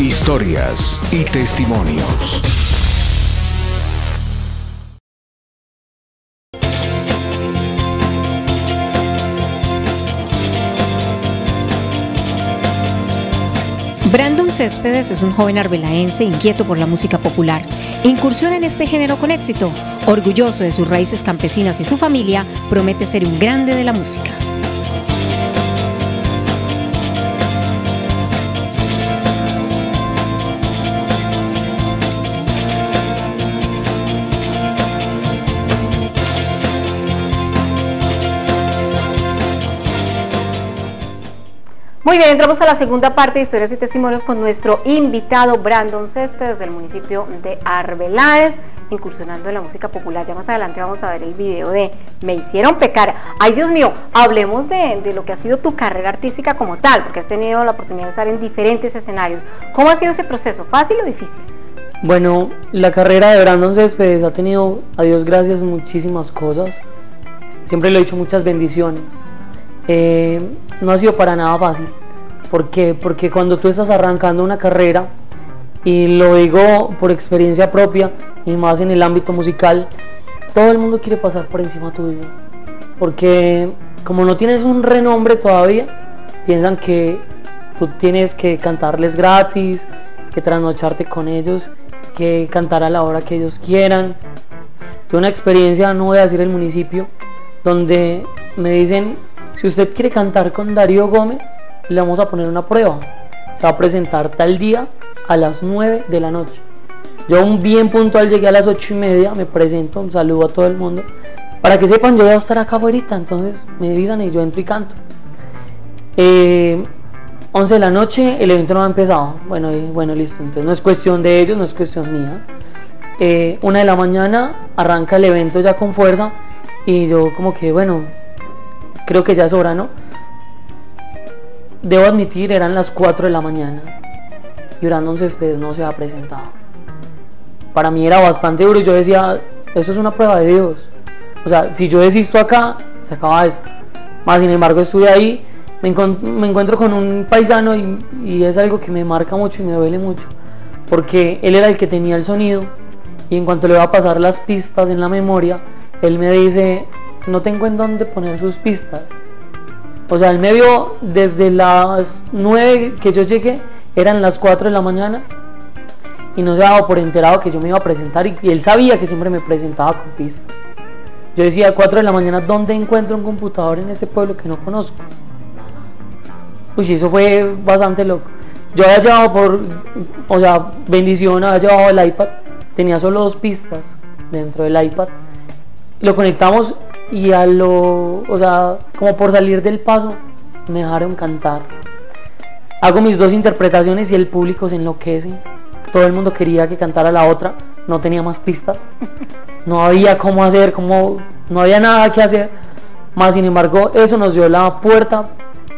Historias y testimonios. Brandon Céspedes es un joven arbelaense inquieto por la música popular. Incursiona en este género con éxito. Orgulloso de sus raíces campesinas y su familia, promete ser un grande de la música. Muy bien, entramos a la segunda parte de Historias y Testimonios con nuestro invitado Brandon Céspedes del municipio de Arbeláez, incursionando en la música popular. Ya más adelante vamos a ver el video de Me hicieron pecar. Ay, Dios mío, hablemos de, lo que ha sido tu carrera artística como tal, porque has tenido la oportunidad de estar en diferentes escenarios. ¿Cómo ha sido ese proceso? ¿Fácil o difícil? Bueno, la carrera de Brandon Céspedes ha tenido, a Dios gracias, muchísimas cosas. Siempre le he dicho muchas bendiciones. Eh, no ha sido para nada fácil. ¿Por qué? Porque cuando tú estás arrancando una carrera, y lo digo por experiencia propia y más en el ámbito musical, todo el mundo quiere pasar por encima tuyo. Porque como no tienes un renombre todavía, piensan que tú tienes que cantarles gratis, que trasnocharte con ellos, que cantar a la hora que ellos quieran. Tuve una experiencia, no voy a decir el municipio, donde me dicen, si usted quiere cantar con Darío Gómez, le vamos a poner una prueba. Se va a presentar tal día a las 9 de la noche. Yo un bien puntual llegué a las 8 y media, me presento, saludo a todo el mundo. Para que sepan, yo voy a estar acá ahorita, entonces me avisan y yo entro y canto. Eh, 11 de la noche, el evento no ha empezado. Bueno, bueno, listo. Entonces no es cuestión de ellos, no es cuestión mía. Eh, una de la mañana arranca el evento ya con fuerza y yo como que, bueno, creo que ya es hora, ¿no? Debo admitir, eran las 4 de la mañana y Brandon Céspedes no se ha presentado. Para mí era bastante duro y yo decía, esto es una prueba de Dios. O sea, si yo desisto acá, se acaba esto. Más sin embargo, estuve ahí, me, encuentro con un paisano y, y es algo que me marca mucho y me duele mucho. Porque él era el que tenía el sonido y en cuanto le va a pasar las pistas en la memoria, él me dice, no tengo en dónde poner sus pistas. O sea, él me vio desde las 9 que yo llegué, eran las 4 de la mañana, y no se daba por enterado que yo me iba a presentar, y, él sabía que siempre me presentaba con pistas. Yo decía, 4 de la mañana, ¿dónde encuentro un computador en ese pueblo que no conozco? Uy, eso fue bastante loco. Yo había llevado por, o sea, bendición, había llevado el iPad, tenía solo dos pistas dentro del iPad. Lo conectamos y a lo, o sea, como por salir del paso, me dejaron cantar. Hago mis dos interpretaciones y el público se enloquece. Todo el mundo quería que cantara la otra, no tenía más pistas, no había cómo hacer, cómo, no había nada que hacer. Más sin embargo, eso nos dio la puerta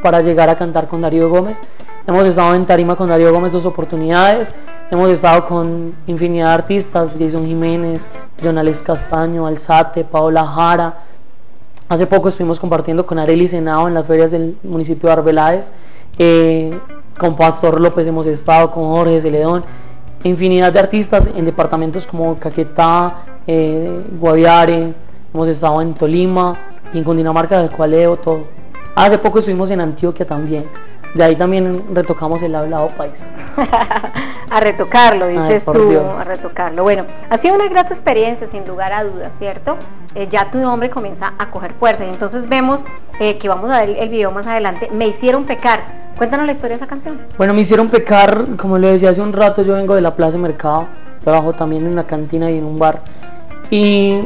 para llegar a cantar con Darío Gómez. Hemos estado en tarima con Darío Gómez dos oportunidades. Hemos estado con infinidad de artistas, Jason Jiménez, Jonales Castaño, Alzate, Paola Jara, Hace poco estuvimos compartiendo con Areli Senado en las ferias del municipio de Arbeláez. Eh, con Pastor López hemos estado, con Jorge Celedón, infinidad de artistas en departamentos como Caquetá, eh, Guaviare, hemos estado en Tolima y en Cundinamarca, del Cualeo, todo. Hace poco estuvimos en Antioquia también. De ahí también retocamos el hablado país. a retocarlo, dices tú, a retocarlo. Bueno, ha sido una grata experiencia, sin lugar a dudas, ¿cierto? Eh, ya tu nombre comienza a coger fuerza y entonces vemos eh, que vamos a ver el video más adelante, Me hicieron pecar. Cuéntanos la historia de esa canción. Bueno, Me hicieron pecar, como lo decía hace un rato, yo vengo de la Plaza de Mercado, trabajo también en una cantina y en un bar. Y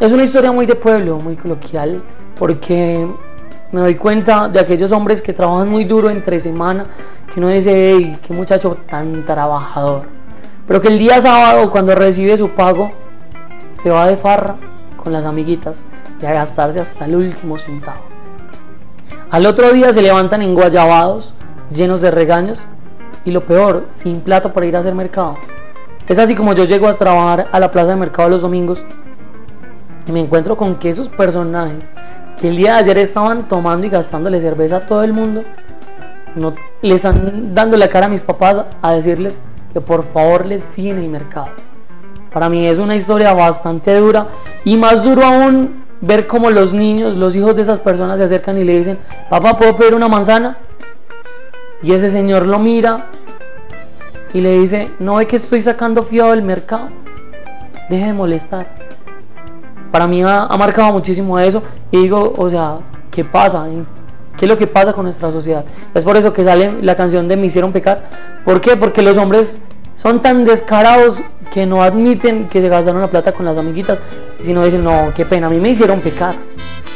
es una historia muy de pueblo, muy coloquial, porque me doy cuenta de aquellos hombres que trabajan muy duro entre semana, que uno dice, hey, qué muchacho tan trabajador. Pero que el día sábado, cuando recibe su pago, se va de farra con las amiguitas y a gastarse hasta el último centavo. Al otro día se levantan enguayabados, llenos de regaños y lo peor, sin plata para ir a hacer mercado. Es así como yo llego a trabajar a la plaza de mercado los domingos y me encuentro con que esos personajes que el día de ayer estaban tomando y gastándole cerveza a todo el mundo, no le están dando la cara a mis papás a decirles que por favor les fijen el mercado. Para mí es una historia bastante dura y más duro aún ver cómo los niños, los hijos de esas personas se acercan y le dicen, papá, ¿puedo pedir una manzana? Y ese señor lo mira y le dice, ¿no ve que estoy sacando fiado del mercado? Deje de molestar. Para mí ha, ha marcado muchísimo eso y digo, o sea, ¿qué pasa? ¿Qué es lo que pasa con nuestra sociedad? Es por eso que sale la canción de Me hicieron pecar. ¿Por qué? Porque los hombres son tan descarados que no admiten que se gastaron la plata con las amiguitas, sino dicen, no, qué pena, a mí me hicieron pecar.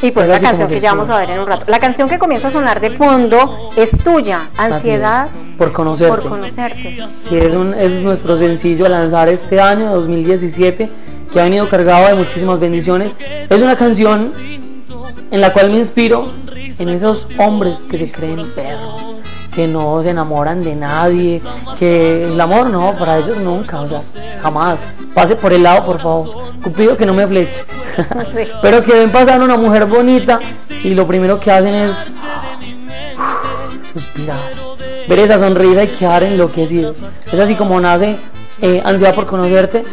Y pues la canción que ya vamos a ver en un rato. La canción que comienza a sonar de fondo es tuya, Ansiedad por conocerte. por conocerte. Sí, es, un, es nuestro sencillo a lanzar este año, 2017, que ha venido cargado de muchísimas bendiciones. Es una canción en la cual me inspiro en esos hombres que se creen perros, que no se enamoran de nadie, que el amor no, para ellos nunca, o sea, jamás. Pase por el lado, por favor. Cupido que no me fleche. Pero que ven pasar una mujer bonita y lo primero que hacen es suspirar. Ver esa sonrisa y quedar enloquecido. Es así como nace eh, Ansiedad por conocerte.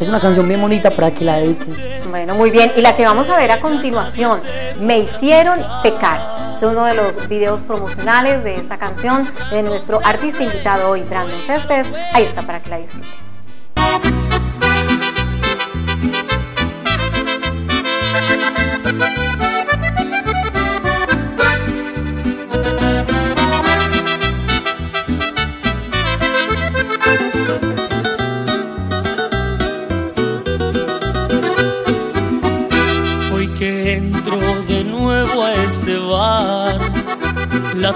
Es una canción bien bonita para que la dediquen. Bueno, muy bien. Y la que vamos a ver a continuación, Me hicieron pecar. Es uno de los videos promocionales de esta canción de nuestro artista invitado hoy, Brandon Céspedes. Ahí está para que la disfruten.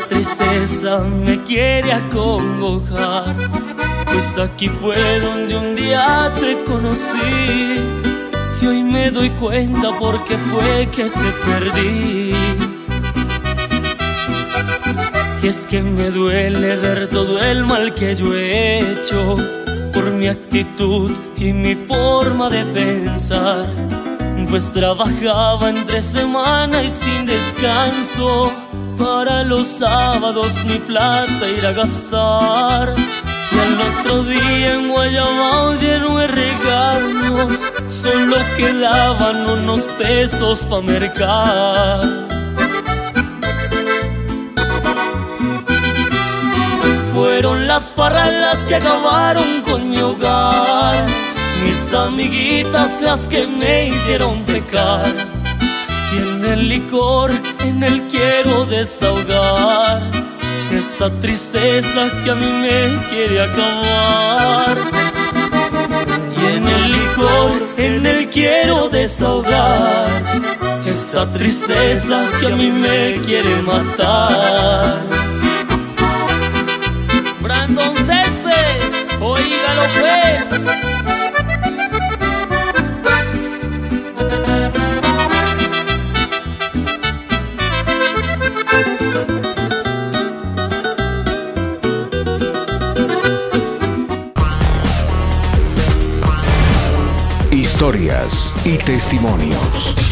Tristeza me quiere acongojar. Pues aquí fue donde un día te conocí y hoy me doy cuenta por qué fue que te perdí. Y es que me duele ver todo el mal que yo he hecho por mi actitud y mi forma de pensar. Pues trabajaba entre semana y sin descanso para los sábados mi plata ir a gastar. Y al otro día en Guayabao lleno de regalos, solo quedaban unos pesos pa' mercar. Fueron las parralas que acabaron con mi hogar, mis amiguitas las que me hicieron pecar. Y en el licor, en el quiero desahogar, esa tristeza que a mí me quiere acabar. Y en el licor, en el quiero desahogar, esa tristeza que a mí me quiere matar. Brandon Céspedes, oígalo pues. Historias y testimonios.